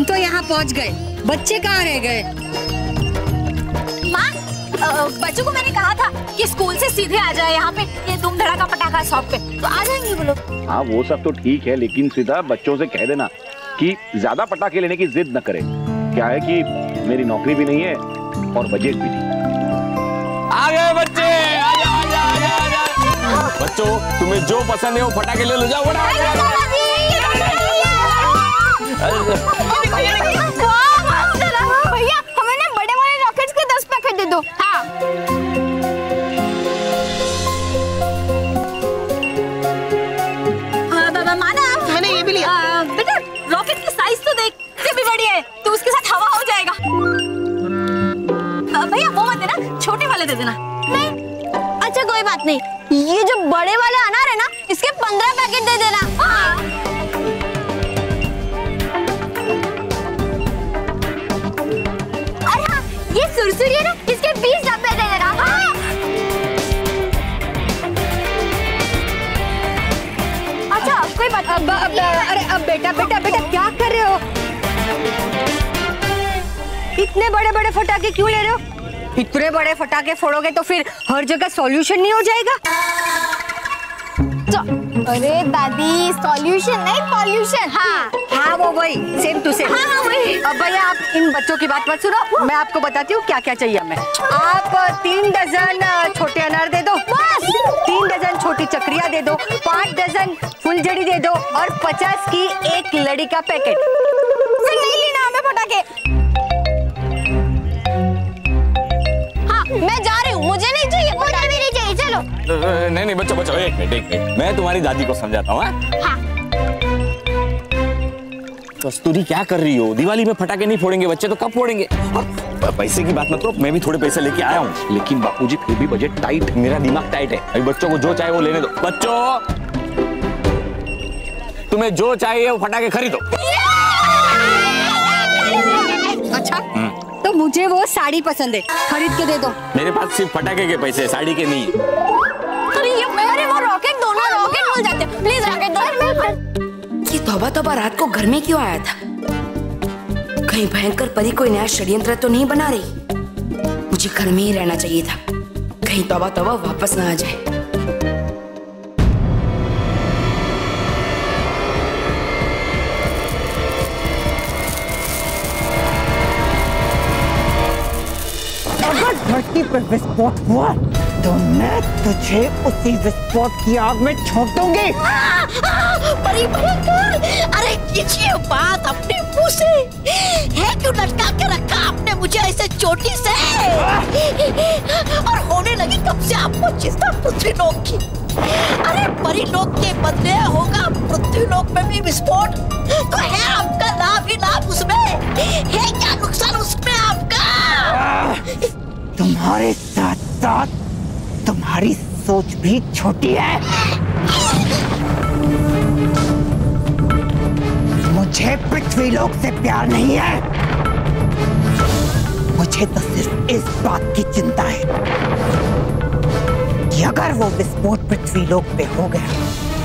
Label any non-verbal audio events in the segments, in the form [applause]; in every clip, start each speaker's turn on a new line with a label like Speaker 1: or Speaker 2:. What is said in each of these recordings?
Speaker 1: तुम तो यहाँ पहुँच गए। बच्चे कहाँ रह गए?
Speaker 2: माँ बच्चों को मैंने कहा था कि स्कूल से सीधे आ जाए यहाँ पे ये धूम धड़ाका पटाखा शॉप पे। तो आ जाएँगे वो लोग।
Speaker 3: हाँ वो सब तो ठीक है लेकिन सीधा बच्चों से कह देना कि ज़्यादा पटाखे लेने की जिद न करें। क्या है कि मेरी नौकरी भी नहीं है और बजट भी नहीं।
Speaker 4: आ गए बच्चे आजा आजा आजा आजा बच्चों तुम्हें जो पसंद है वो पटाखे ले लो जाओ बड़ा [laughs]
Speaker 2: भैया
Speaker 1: अब अब अरे अब बेटा बेटा बेटा क्या कर रहे हो? इतने बड़े बड़े फटाके क्यों ले रहे हो? इतने बड़े फटाके फोड़ोगे तो फिर हर जगह सॉल्यूशन नहीं हो जाएगा।
Speaker 2: अरे दादी सॉल्यूशन नहीं पॉल्यूशन हाँ
Speaker 1: हाँ वो वही सेम टू सेम
Speaker 2: हाँ, हाँ, वही।
Speaker 1: अब भैया आप इन बच्चों की बात मत सुनो मैं आपको बताती हूँ क्या क्या चाहिए हमें। आप तीन डजन छोटे अनार दे दो। बस। तीन डजन छोटी चक्रिया दे दो पाँच डजन फुलझड़ी दे दो और पचास की एक लड़ी का पैकेट।
Speaker 2: नहीं लेना हमें पटाखे। हाँ मैं जा रही हूँ मुझे नहीं चाहिए मुझे भी नहीं चाहिए चलो।
Speaker 4: नहीं नहीं बच्चों बच्चों एक मिनट एक मिनट। मैं तुम्हारी दादी को समझाता हूँ हाँ?
Speaker 2: हाँ।
Speaker 4: कस्तूरी क्या कर रही हो? दिवाली में फटाके नहीं फोड़ेंगे बच्चे तो कब फोड़ेंगे? अब पैसे की बात मत करो मैं भी थोड़े पैसे लेके आया हूँ।
Speaker 3: लेकिन बापूजी फिर भी बजट टाइट
Speaker 4: मेरा दिमाग टाइट है। अभी बच्चों को जो चाहे वो लेने दो। बच्चों तुम्हें जो चाहिए वो फटाके खरीदो।
Speaker 1: अच्छा तो मुझे वो साड़ी पसंद है। खरीद के दे दो।
Speaker 4: मेरे पास सिर्फ़ फटाके के पैसे हैं, साड़ी के नहीं।
Speaker 2: अरे ये मेरे वो रॉकेट दो ना रॉकेट भूल जाते प्लीज़ रॉकेट दो।
Speaker 5: ये तौबा तौबा रात को घर में क्यों आया था? कहीं भयंकर परी कोई नया षड्यंत्र तो नहीं बना रही? मुझे घर में ही रहना चाहिए था। कहीं तौबा तौबा वापस ना आ जाए।
Speaker 6: अगर धरती पर विस्फोट हुआ तो मैं तुझे उसी विस्फोट की आग में छोड़ दूँगी।
Speaker 7: अरे बात अपने मुँह से है क्यों लटका के रखा आपने मुझे ऐसे चोटी से? और होने लगी कब से आपको चिंता पृथ्वी लोक की? अरे परी लोक के बदले होगा पृथ्वी लोक में भी विस्फोट। तो है आपका लाभ ही लाभ उसमें। है क्या नुकसान उसमें आपका?
Speaker 6: तुम्हारे साथ साथ तुम्हारी सोच भी छोटी है। मुझे पृथ्वी लोक से प्यार नहीं है। मुझे तो सिर्फ़ इस बात की चिंता है कि अगर वो विस्फोट पृथ्वी लोक पे हो गया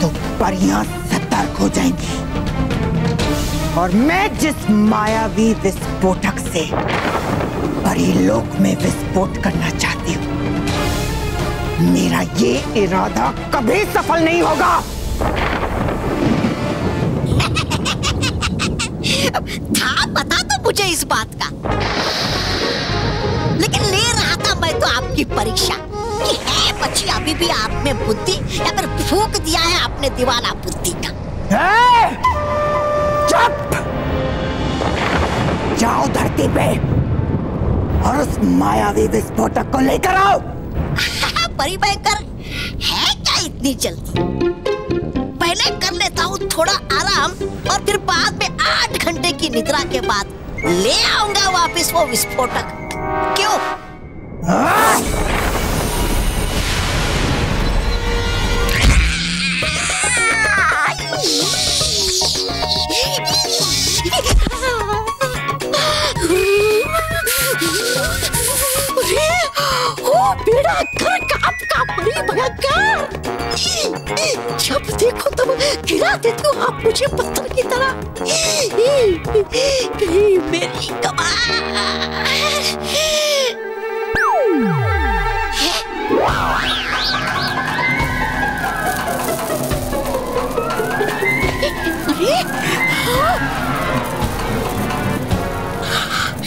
Speaker 6: तो परियाँ सतर्क हो जाएँगी। और मैं जिस मायावी विस्फोटक से परिलोक में विस्फोट करना चाहती हूँ, मेरा ये इरादा कभी सफल नहीं होगा।
Speaker 7: था पता तो मुझे इस बात का। लेकिन ले रहा था मैं तो आपकी परीक्षा। कि है बच्ची अभी भी आप में बुद्धि या फिर फूक दिया है आपने दीवाना बुद्धि का।
Speaker 6: चुप! जाओ धरती पे और उस मायावी विस्फोटक को लेकर आओ। [laughs]
Speaker 7: परी भयंकर है क्या इतनी जल्दी? पहले कर थोड़ा आराम और फिर बाद में आठ घंटे की निद्रा के बाद ले आऊँगा वापस वो विस्फोटक क्यों? ओ, बेड़ा काप का बड़ी भयंकर जब देखो तब गिरा देती हूँ आप मुझे पत्थर की तरह कहीं मेरी। [laughs]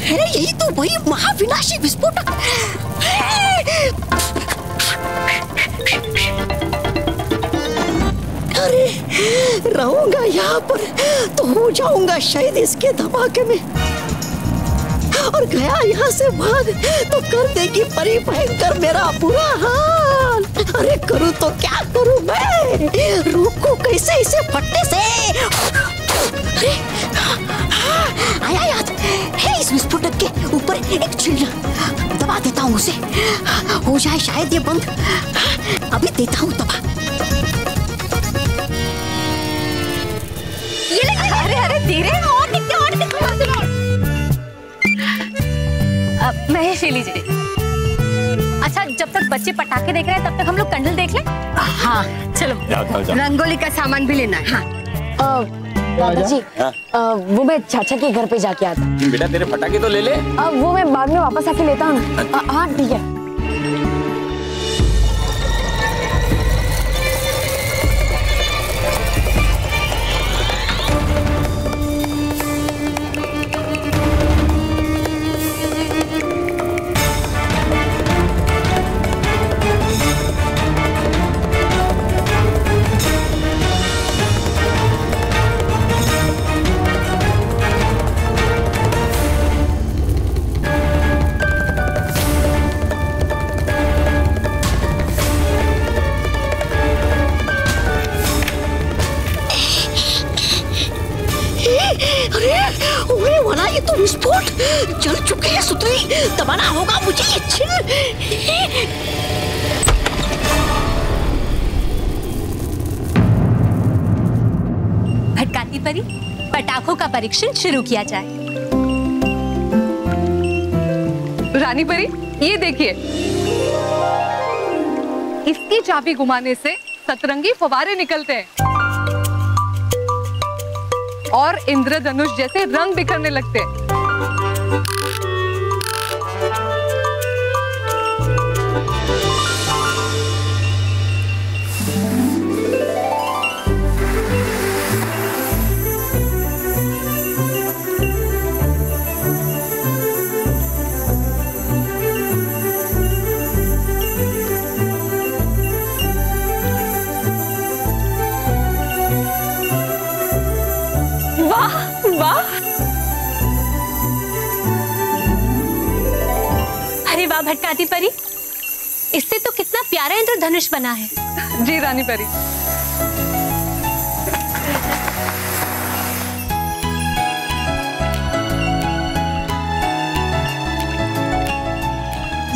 Speaker 7: अरे यही तो वही महाविनाशी विस्फोटक अरे, रहूँगा यहाँ पर तो हो जाऊँगा शहीद इसके धमाके में। और गया यहाँ से भाग तो कर देगी परी भयंकर मेरा बुरा हाल। अरे, करूँ तो क्या करूँ मैं? रोकू कैसे इसे फटने से? अरे, आया याद। है, इस विस्फोटक के ऊपर एक चिड़िया दबा देता हूँ उसे। हो जाए शायद ये बंद। अभी देता हूँ दबा।
Speaker 8: अरे अरे धीरे और निकले और निकले अब महेश ये लीजिए अच्छा जब तक बच्चे पटाखे देख रहे हैं तब तक हम लोग कंडल देख ले? हाँ चलो। रंगोली का सामान भी लेना है। हाँ।
Speaker 1: दादाजी
Speaker 4: हाँ?
Speaker 1: अ, वो मैं चाचा के घर पे जाके आता
Speaker 4: बेटा तेरे फटाके तो ले ले।
Speaker 1: अब वो मैं बाद में वापस आके लेता हूँ हाँ ठीक है।
Speaker 9: पटाखों का परीक्षण शुरू किया जाए।
Speaker 10: रानी परी, ये देखिए। इसकी चाबी घुमाने से सतरंगी फवारे निकलते हैं। और इंद्रधनुष जैसे रंग बिखरने लगते हैं। वाह
Speaker 9: परी? इससे तो कितना प्यारा इंद्रधनुष बना है।
Speaker 10: जी रानी परी।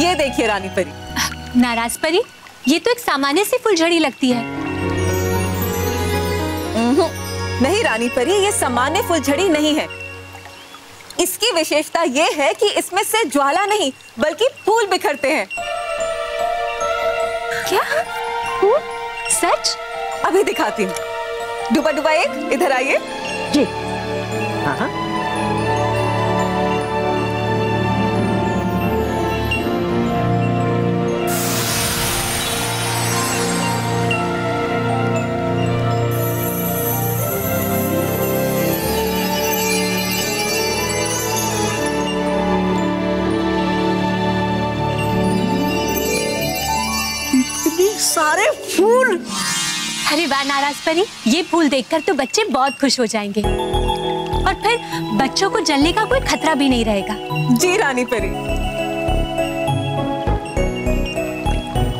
Speaker 11: ये देखिए रानी परी।
Speaker 9: नाराज़ परी ये तो एक सामान्य सी फुलझड़ी लगती है।
Speaker 11: नहीं रानी परी ये सामान्य फुलझड़ी नहीं है। इसकी विशेषता ये है कि इसमें से ज्वाला नहीं बल्कि फूल बिखरते हैं।
Speaker 9: क्या? फूल? सच?
Speaker 11: अभी दिखाती हूँ। डुबा डुबा एक इधर आइए।
Speaker 1: जी।
Speaker 11: हाँ हाँ।
Speaker 7: फूल।
Speaker 9: अरे वाह नाराज़ परी। ये फूल देखकर तो बच्चे बहुत खुश हो जाएँगे। और फिर बच्चों को जलने का कोई खतरा भी नहीं रहेगा।
Speaker 11: जी रानी परी।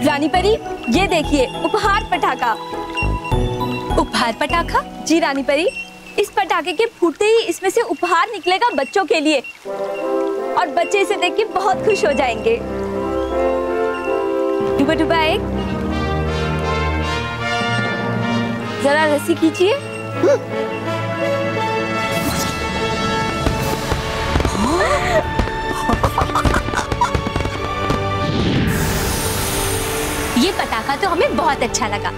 Speaker 12: रानी परी ये देखिए उपहार पटाखा।
Speaker 9: उपहार पटाखा?
Speaker 12: जी रानी परी। इस पटाखे के फूटते ही इसमें से उपहार निकलेगा बच्चों के लिए। और बच्चे इसे देख के बहुत खुश हो जाएँगे। डुबा डुबा एक। जरा रस्सी खींचिए।
Speaker 9: ये पटाखा तो हमें बहुत अच्छा लगा।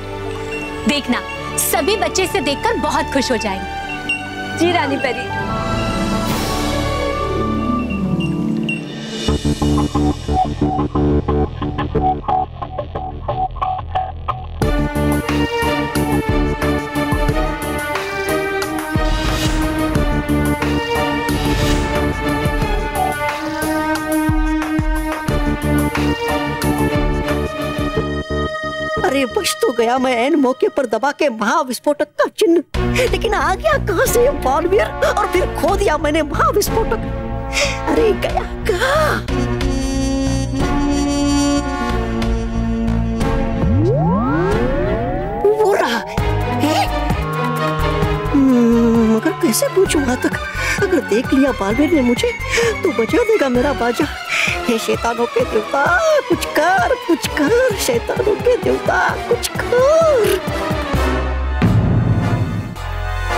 Speaker 9: देखना
Speaker 13: सभी बच्चे इसे देखकर बहुत खुश हो जाएँगे।
Speaker 7: जी रानी परी।
Speaker 14: गया मैं एन मौके पर दबा के महाविस्फोटक का चिन्ह। लेकिन आ गया कहाँ से बॉलवियर? और फिर खो दिया मैंने महाविस्फोटक। अरे गया कहा? कैसे पूछूँ वहाँ तक? अगर देख लिया बालवीर ने मुझे तो बजा देगा मेरा बाजा। हे शैतानों के देवता कुछ कर कुछ कर। शैतानों के देवता कुछ कर।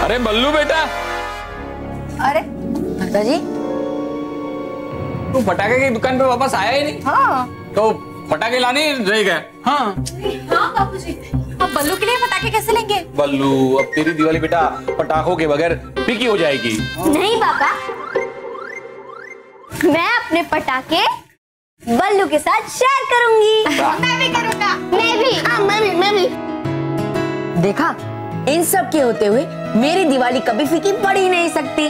Speaker 4: अरे बल्लू बेटा।
Speaker 15: अरे दादाजी।
Speaker 4: तू पटाखे की दुकान पे वापस आया ही नहीं?
Speaker 15: हाँ।
Speaker 4: तो पटाखे लाने रह गए। हाँ।
Speaker 15: हाँ बाबूजी। अब बल्लू के लिए पटाखे कैसे लेंगे?
Speaker 16: बल्लू अब तेरी दिवाली बेटा पटाखों के बगैर फीकी हो जाएगी।
Speaker 13: नहीं पापा। मैं अपने पटाखे बल्लू के साथ शेयर करूँगी। मैं भी करूँगा। मैं भी। हाँ मैं भी मैं भी।
Speaker 1: देखा इन सब के होते हुए मेरी दिवाली कभी फीकी पड़ ही नहीं सकती।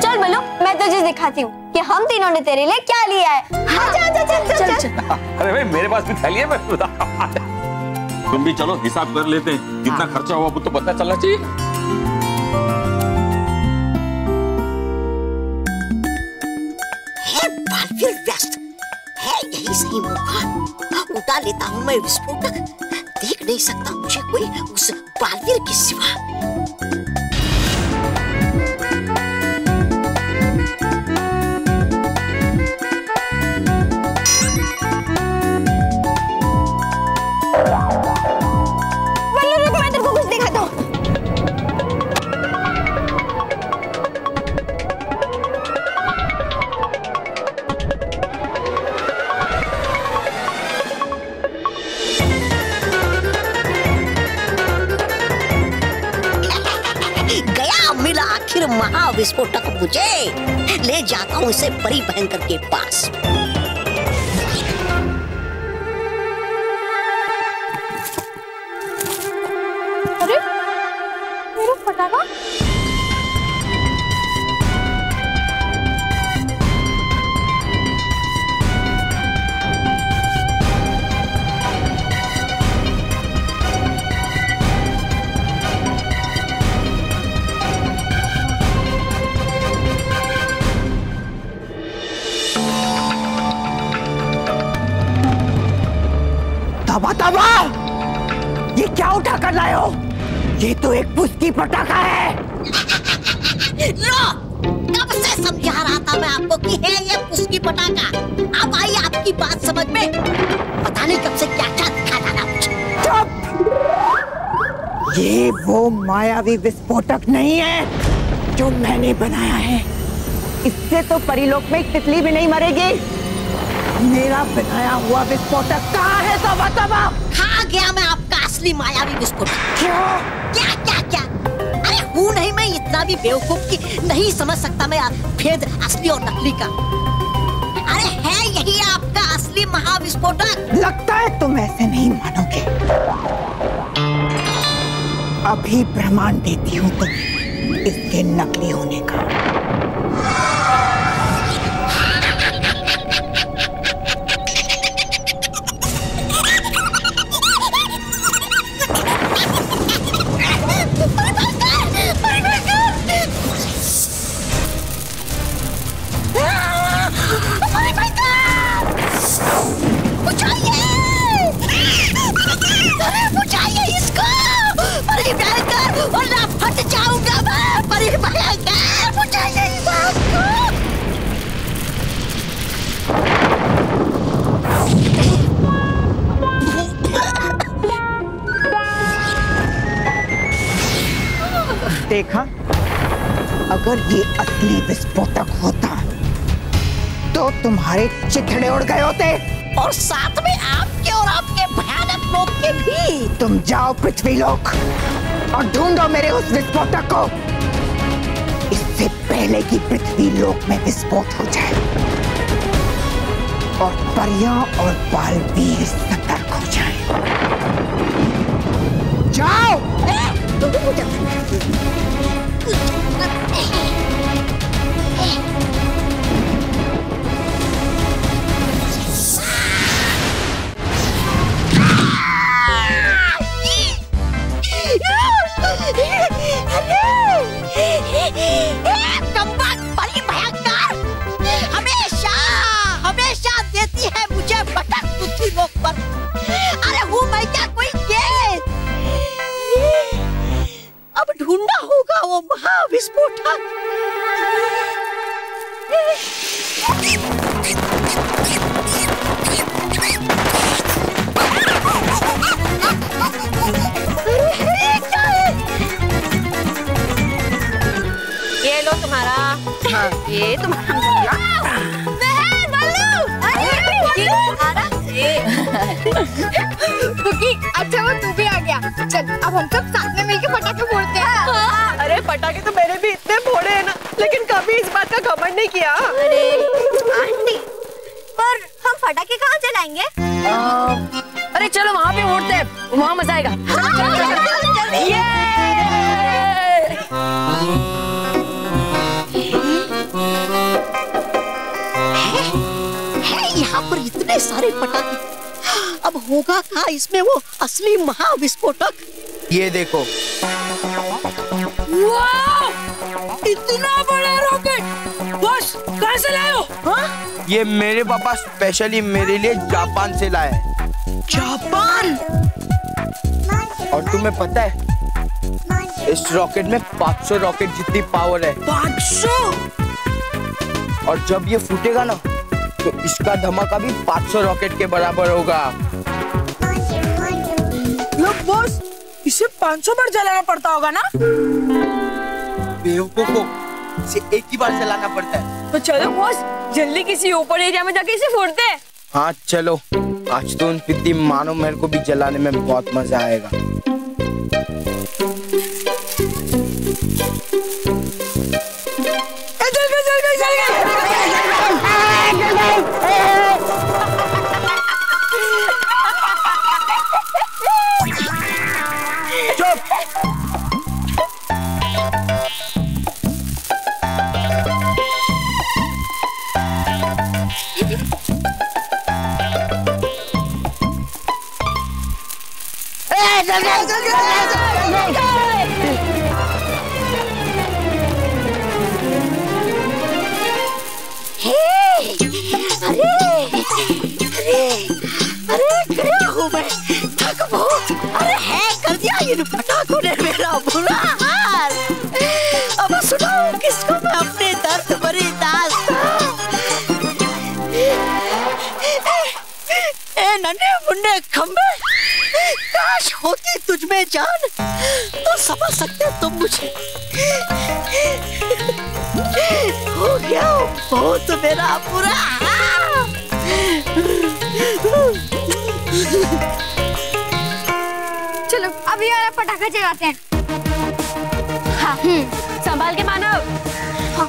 Speaker 13: चल बल्लू मैं तुझे दिखाती हूँ। कि हम तीनों ने तेरे लिए क्या लिया है? हाँ, चल चल चल चल चल।
Speaker 16: अरे भाई मेरे पास भी थैली है मैं
Speaker 4: तुम भी चलो हिसाब कर लेते हैं। कितना हाँ। खर्चा हुआ वो तो पता चलना चाहिए।
Speaker 14: बालवीर व्यस्त। यही सही मौका। उठा लेता हूँ मैं विस्फोटक। देख नहीं सकता मुझे कोई उस बालवीर के सिवा। जाता परी भयंकर के
Speaker 6: लाए हो? ये तो एक पुस्की पटाखा है।
Speaker 14: लो कब से समझा रहा था मैं आपको कि है ये पुस्की पटाखा? अब आई आपकी बात समझ में। पता नहीं कब से क्या क्या दिखा मुझे
Speaker 6: चुप! ये वो मायावी विस्फोटक नहीं है जो मैंने बनाया है। इससे तो परिलोक में एक तितली भी नहीं मरेगी। मेरा बनाया हुआ विस्फोटक कहाँ है? तबा तबा
Speaker 14: खा गया मैं आपका? असली मायावी विस्फोटक
Speaker 6: क्यों?
Speaker 14: क्या क्या क्या? अरे हूँ नहीं मैं इतना भी बेवकूफ़ कि नहीं समझ सकता मैं भेद असली और नकली का। अरे है यही आपका असली महाविस्फोटक?
Speaker 6: लगता है तुम ऐसे नहीं मानोगे। अभी प्रमाण देती हूँ तुम्हें इसके नकली होने का।
Speaker 14: फट जाऊँगा मैं भयंकर आग
Speaker 6: देखा? अगर ये असली विस्फोटक होता तो तुम्हारे चिथड़े उड़ गए होते।
Speaker 14: और साथ में आपके और आपके भयानक
Speaker 7: लोग के भी।
Speaker 6: तुम जाओ पृथ्वी लोक। और ढूंढो मेरे उस विस्फोटक को। इससे पहले कि पृथ्वी लोक में विस्फोट हो जाए। और परियाँ और बालवीर सतर्क हो जाए। जाओ!
Speaker 7: ढूंढना होगा वो महाविस्फोटक।
Speaker 2: ये लो तुम्हारा। हाँ, ये तुम्हारा।
Speaker 17: अच्छा वो तू भी आ गया। चल अब हम सब साथ में मिलके पटाखे फोड़ते हैं।
Speaker 11: अरे पटाखे तो मेरे भी इतने फोड़े हैं ना लेकिन कभी इस बात का घमंड नहीं किया।
Speaker 2: अरे आंटी पर हम पटाखे कहाँ चलाएँगे
Speaker 5: अरे चलो वहाँ पे उड़ते हैं वहाँ मज़ा आएगा।
Speaker 7: है यहाँ पर इतने सारे पटाखे। अब होगा कहाँ इसमें वो असली महाविस्फोटक?
Speaker 18: ये देखो।
Speaker 5: इतना बड़ा रॉकेट बॉस कहाँ से लाए हो?
Speaker 18: ये मेरे पापा स्पेशली मेरे लिए जापान से लाए
Speaker 7: जापान?
Speaker 18: और तुम्हें पता है इस रॉकेट में 500 रॉकेट जितनी पावर है।
Speaker 7: 500
Speaker 18: और जब ये फूटेगा ना तो इसका धमाका भी 500 रॉकेट के बराबर होगा।
Speaker 11: लोग बॉस इसे 500 बार जलाना पड़ता होगा ना?
Speaker 18: बेवकूफ़ को इसे एक ही बार चलाना पड़ता है।
Speaker 5: तो चलो बॉस जल्दी किसी ऊपर एरिया में जाके इसे फोड़ते हैं।
Speaker 18: हाँ चलो। आज तो उन पिति मानो मेरे को भी जलाने में बहुत मज़ा आएगा।
Speaker 7: अरे क्या हूँ मैं थक बहुत? अरे है कर दिया इन पटाखों ने मेरा बुरा हाल। अब सुनाओ, किसको मैं अपने दर्द भरी दास्तां नन्हे मुन्ने खम्बे, काश होती तुझ में जान। तो समझ सकते तुम मुझे। हो गया, बहुत मेरा बुरा हाल।
Speaker 17: चलो अभी वाला पटाखा चलाते हैं। हाँ। संभाल के मानव हाँ।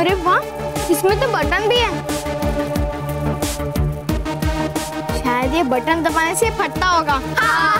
Speaker 17: अरे वाह इसमें तो बटन भी है। शायद ये बटन दबाने से फटता होगा। हाँ।